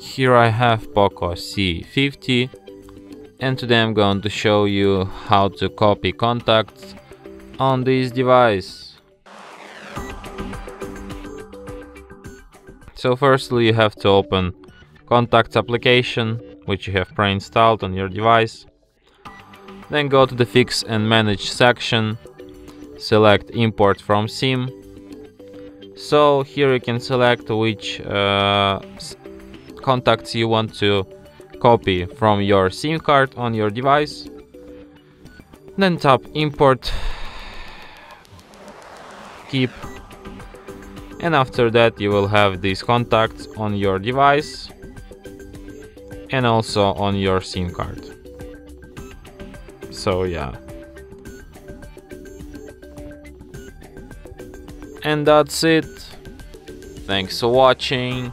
Here I have Poco C50 and today I'm going to show you how to copy contacts on this device. So firstly you have to open contacts application which you have pre-installed on your device. Then go to the fix and manage section, select import from SIM. So here you can select which uh, contacts you want to copy from your SIM card on your device. Then tap import, keep, and after that you will have these contacts on your device and also on your SIM card. So yeah. And that's it. Thanks for watching.